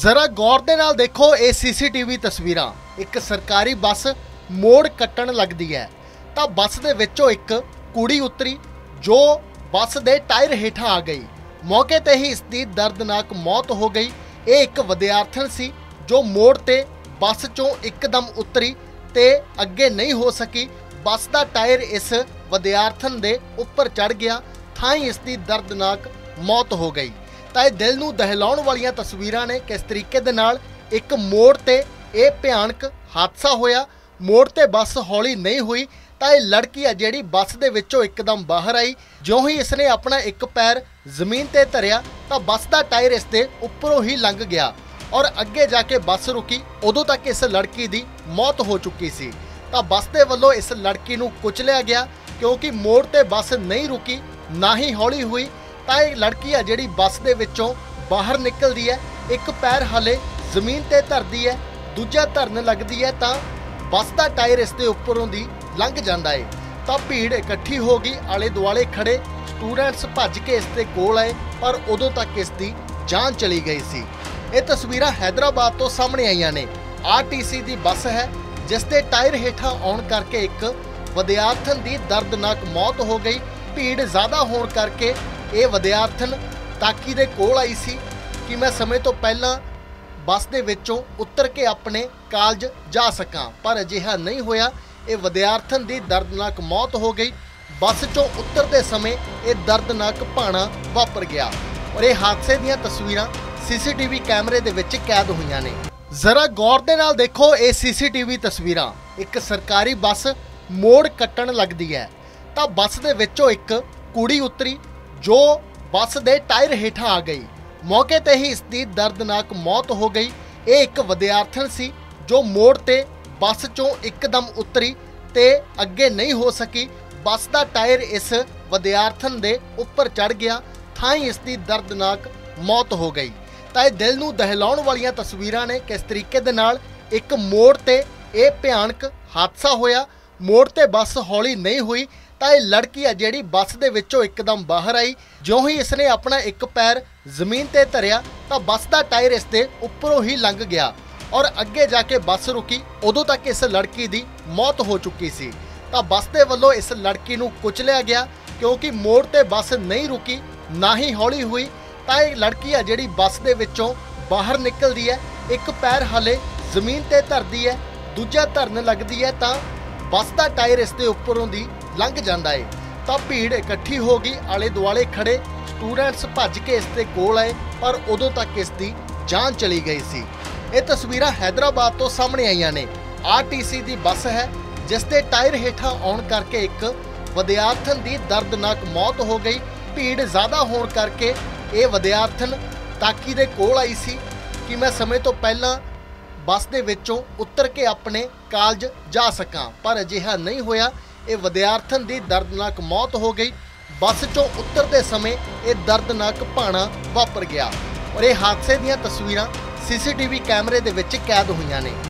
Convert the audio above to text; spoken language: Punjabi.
ਜ਼ਰਾ ਗੌਰ ਦੇ ਨਾਲ ਦੇਖੋ ਇਹ ਸੀਸੀਟੀਵੀ ਤਸਵੀਰਾਂ। ਇੱਕ ਸਰਕਾਰੀ ਬੱਸ ਮੋੜ ਕੱਟਣ ਲੱਗਦੀ ਹੈ। ਤਾਂ ਬੱਸ ਦੇ ਵਿੱਚੋਂ ਇੱਕ ਕੁੜੀ ਉਤਰੀ, ਜੋ ਬੱਸ ਦੇ ਟਾਇਰ ਹੇਠਾਂ ਆ ਗਈ। ਮੌਕੇ ਤੇ ਹੀ ਇਸ ਦੀ ਦਰਦਨਾਕ ਮੌਤ ਹੋ ਗਈ। ਇਹ ਇੱਕ ਵਿਦਿਆਰਥਣ ਸੀ, ਜੋ ਮੋੜ ਤੇ ਬੱਸ ਚੋਂ ਇੱਕਦਮ ਉਤਰੀ ਤੇ ਅੱਗੇ ਨਹੀਂ ਹੋ ਸਕੀ। ਬੱਸ ਦਾ ਟਾਇਰ ਇਸ ਵਿਦਿਆਰਥਣ ਦੇ ਉੱਪਰ ਚੜ ਗਿਆ। ਥਾਂ ਹੀ ਇਸ ਦੀ ਦਰਦਨਾਕ ਮੌਤ ਹੋ ਗਈ। ਤਾਂ ਇਹ ਦਿਲ ਨੂੰ ਦਹਿਲਾਉਣ ਵਾਲੀਆਂ ਤਸਵੀਰਾਂ ਨੇ। ਕਿਸ ਤਰੀਕੇ ਦੇ ਨਾਲ ਇੱਕ ਮੋੜ ਤੇ ਇਹ ਭਿਆਨਕ ਹਾਦਸਾ ਹੋਇਆ? ਮੋੜ ਤੇ ਬੱਸ ਹੌਲੀ ਨਹੀਂ ਹੋਈ, ਤਾਂ ਇਹ ਲੜਕੀ ਆ ਜਿਹੜੀ ਬੱਸ ਦੇ ਵਿੱਚੋਂ ਇੱਕਦਮ ਬਾਹਰ ਆਈ। ਜਿਉਂ ਹੀ ਇਸਨੇ ਆਪਣਾ ਇੱਕ ਪੈਰ ਜ਼ਮੀਨ ਤੇ ਧਰਿਆ, ਤਾਂ ਬੱਸ ਦਾ ਟਾਇਰ ਇਸ ਦੇ ਉੱਪਰੋਂ ਹੀ ਲੰਘ ਗਿਆ ਔਰ ਅੱਗੇ ਜਾ ਕੇ ਬੱਸ ਰੁਕੀ। ਉਦੋਂ ਤੱਕ ਇਸ ਲੜਕੀ ਦੀ ਮੌਤ ਹੋ ਚੁੱਕੀ ਸੀ। ਤਾਂ ਬੱਸ ਦੇ ਵੱਲੋਂ ਇਸ ਲੜਕੀ ਨੂੰ ਕੁਚਲਿਆ ਗਿਆ ਕਿਉਂਕਿ ਮੋੜ ਤੇ ਬੱਸ ਨਹੀਂ ਰੁਕੀ, ਨਾ ਹੀ ਹੌਲੀ ਹੋਈ। ਤਾਂ ਇਹ ਲੜਕੀ ਆ ਜਿਹੜੀ ਬੱਸ ਦੇ ਵਿੱਚੋਂ ਬਾਹਰ ਨਿਕਲਦੀ ਹੈ, ਇੱਕ ਪੈਰ ਹਲੇ ਜ਼ਮੀਨ ਤੇ ਧਰਦੀ ਹੈ, ਦੂਜਾ ਧਰਨ ਲੱਗਦੀ ਹੈ ਤਾਂ ਬੱਸ ਦਾ ਟਾਇਰ ਇਸ ਦੇ ਉੱਪਰੋਂ ਦੀ ਲੰਘ ਜਾਂਦਾ ਹੈ ਤਾਂ ਭੀੜ ਇਕੱਠੀ ਹੋ ਗਈ ਆਲੇ ਦੁਆਲੇ ਖੜੇ ਸਟੂਡੈਂਟਸ ਭੱਜ ਕੇ ਇਸ ਦੇ ਕੋਲ ਆਏ, ਪਰ ਉਦੋਂ ਤੱਕ ਇਸ ਦੀ ਜਾਨ ਚਲੀ ਗਈ ਸੀ। ਇਹ ਤਸਵੀਰਾਂ ਹైదరాబాద్ ਤੋਂ ਸਾਹਮਣੇ ਆਈਆਂ ਨੇ। ਆਰਟੀਸੀ ਦੀ ਬੱਸ ਹੈ, ਜਿਸ ਦੇ ਟਾਇਰ ਹੇਠਾਂ ਆਉਣ ਕਰਕੇ ਇੱਕ ਵਿਦਿਆਰਥਣ ਦੀ ਦਰਦਨਾਕ ਮੌਤ ਹੋ ਗਈ। ਭੀੜ ਜ਼ਿਆਦਾ ਹੋਣ ਕਰਕੇ ਇਹ ਵਿਦਿਆਰਥਣ ਤਾਕੀ ਦੇ ਕੋਲ ਆਈ ਸੀ ਕਿ ਮੈਂ ਸਮੇਂ ਤੋਂ ਪਹਿਲਾਂ ਬੱਸ ਦੇ ਵਿੱਚੋਂ ਉੱਤਰ ਕੇ ਆਪਣੇ ਕਾਲਜ ਜਾ ਸਕਾਂ। ਪਰ ਅਜਿਹਾ ਨਹੀਂ ਹੋਇਆ। ਇਹ ਵਿਦਿਆਰਥਣ ਦੀ ਦਰਦਨਾਕ ਮੌਤ ਹੋ ਗਈ। ਬੱਸ ਚੋਂ ਉਤਰਦੇ ਸਮੇਂ ਇਹ ਦਰਦਨਾਕ ਭਾਣਾ ਵਾਪਰ ਗਿਆ। ਔਰ ਇਹ ਹਾਦਸੇ ਦੀਆਂ ਤਸਵੀਰਾਂ ਸੀਸੀਟੀਵੀ ਕੈਮਰੇ ਦੇ ਵਿੱਚ ਕੈਦ ਹੋਈਆਂ ਨੇ। ਜ਼ਰਾ ਗੌਰ ਦੇ ਨਾਲ ਦੇਖੋ ਇਹ ਸੀਸੀਟੀਵੀ ਤਸਵੀਰਾਂ। ਇੱਕ ਸਰਕਾਰੀ ਬੱਸ ਮੋੜ ਕੱਟਣ ਲੱਗਦੀ ਹੈ। ਤਾਂ ਬੱਸ ਦੇ ਵਿੱਚੋਂ ਇੱਕ ਕੁੜੀ ਉਤਰੀ। ਜੋ ਬੱਸ ਦੇ ਟਾਇਰ ਹੇਠਾਂ ਆ ਗਈ। ਮੌਕੇ ਤੇ ਹੀ ਇਸ ਦੀ ਦਰਦਨਾਕ ਮੌਤ ਹੋ ਗਈ। ਇਹ ਇੱਕ ਵਿਦਿਆਰਥਣ ਸੀ ਜੋ ਮੋੜ ਤੇ ਬੱਸ ਚੋਂ ਇੱਕਦਮ ਉਤਰੀ ਤੇ ਅੱਗੇ ਨਹੀਂ ਹੋ ਸਕੀ। ਬੱਸ ਦਾ ਟਾਇਰ ਇਸ ਵਿਦਿਆਰਥਣ ਦੇ ਉੱਪਰ ਚੜ ਗਿਆ। ਥਾਂ ਹੀ ਇਸ ਦੀ ਦਰਦਨਾਕ ਮੌਤ ਹੋ ਗਈ। ਤਾਂ ਇਹ ਦਿਲ ਨੂੰ ਦਹਿਲਾਉਣ ਵਾਲੀਆਂ ਤਸਵੀਰਾਂ ਨੇ। ਕਿਸ ਤਰੀਕੇ ਦੇ ਨਾਲ ਇੱਕ ਮੋੜ ਤੇ ਇਹ ਭਿਆਨਕ ਹਾਦਸਾ ਹੋਇਆ। ਮੋੜ ਤੇ ਬੱਸ ਹੌਲੀ ਨਹੀਂ ਹੋਈ। ਤਾਂ ਇਹ ਲੜਕੀ ਆ ਜਿਹੜੀ ਬੱਸ ਦੇ ਵਿੱਚੋਂ ਇੱਕਦਮ ਬਾਹਰ ਆਈ। ਜਿਉਂ ਹੀ ਇਸਨੇ ਆਪਣਾ ਇੱਕ ਪੈਰ ਜ਼ਮੀਨ ਤੇ ਧਰਿਆ, ਤਾਂ ਬੱਸ ਦਾ ਟਾਇਰ ਇਸ ਦੇ ਉੱਪਰੋਂ ਹੀ ਲੰਘ ਗਿਆ ਔਰ ਅੱਗੇ ਜਾ ਕੇ ਬੱਸ ਰੁਕੀ। ਉਦੋਂ ਤੱਕ ਇਸ ਲੜਕੀ ਦੀ ਮੌਤ ਹੋ ਚੁੱਕੀ ਸੀ। ਤਾਂ ਬੱਸ ਦੇ ਵੱਲੋਂ ਇਸ ਲੜਕੀ ਨੂੰ ਕੁਚਲਿਆ ਗਿਆ ਕਿਉਂਕਿ ਮੋੜ ਤੇ ਬੱਸ ਨਹੀਂ ਰੁਕੀ, ਨਾ ਹੀ ਹੌਲੀ ਹੋਈ। ਤਾਂ ਇਹ ਲੜਕੀ ਆ ਜਿਹੜੀ ਬੱਸ ਦੇ ਵਿੱਚੋਂ ਬਾਹਰ ਨਿਕਲਦੀ ਹੈ, ਇੱਕ ਪੈਰ ਹਲੇ ਜ਼ਮੀਨ ਤੇ ਧਰਦੀ ਹੈ, ਦੂਜਾ ਧਰਨ ਲੱਗਦੀ ਹੈ, ਤਾਂ ਬੱਸ ਦਾ ਟਾਇਰ ਇਸ ਦੇ ਉੱਪਰੋਂ ਦੀ ਲੰਘ ਜਾਂਦਾ ਏ। ਤਾਂ ਭੀੜ ਇਕੱਠੀ ਹੋ ਗਈ ਆਲੇ ਦੁਆਲੇ ਖੜੇ ਸਟੂਡੈਂਟਸ ਭੱਜ ਕੇ ਇਸ ਦੇ ਕੋਲ ਆਏ, ਪਰ ਉਦੋਂ ਤੱਕ ਇਸ ਦੀ ਜਾਨ ਚਲੀ ਗਈ ਸੀ। ਇਹ ਤਸਵੀਰਾਂ ਹైదరాబాద్ ਤੋਂ ਸਾਹਮਣੇ ਆਈਆਂ ਨੇ। ਆਰਟੀਸੀ ਦੀ ਬੱਸ ਹੈ, ਜਿਸ ਦੇ ਟਾਇਰ ਹੇਠਾਂ ਆਉਣ ਕਰਕੇ ਇੱਕ ਵਿਦਿਆਰਥਣ ਦੀ ਦਰਦਨਾਕ ਮੌਤ ਹੋ ਗਈ। ਭੀੜ ਜ਼ਿਆਦਾ ਹੋਣ ਕਰਕੇ ਇਹ ਵਿਦਿਆਰਥਣ ਤਾਕੀ ਦੇ ਕੋਲ ਆਈ ਸੀ ਕਿ ਮੈਂ ਸਮੇਂ ਤੋਂ ਪਹਿਲਾਂ ਬੱਸ ਦੇ ਵਿੱਚੋਂ ਉੱਤਰ ਕੇ ਆਪਣੇ ਕਾਲਜ ਜਾ ਸਕਾਂ, ਪਰ ਅਜਿਹਾ ਨਹੀਂ ਹੋਇਆ। ਇਹ ਵਿਦਿਆਰਥਣ ਦੀ ਦਰਦਨਾਕ ਮੌਤ ਹੋ ਗਈ। ਬੱਸ ਚੋਂ ਉਤਰਦੇ ਸਮੇਂ ਇਹ ਦਰਦਨਾਕ ਭਾਣਾ ਵਾਪਰ ਗਿਆ। ਔਰ ਇਹ ਹਾਦਸੇ ਦੀਆਂ ਤਸਵੀਰਾਂ ਸੀਸੀਟੀਵੀ ਕੈਮਰੇ ਦੇ ਵਿੱਚ ਕੈਦ ਹੋਈਆਂ ਨੇ।